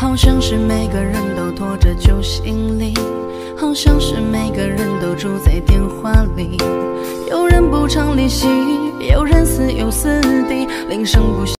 好像是每个人都拖着旧行李好像是每个人都住在电话里。有人不常联系有人似友似敌铃声不响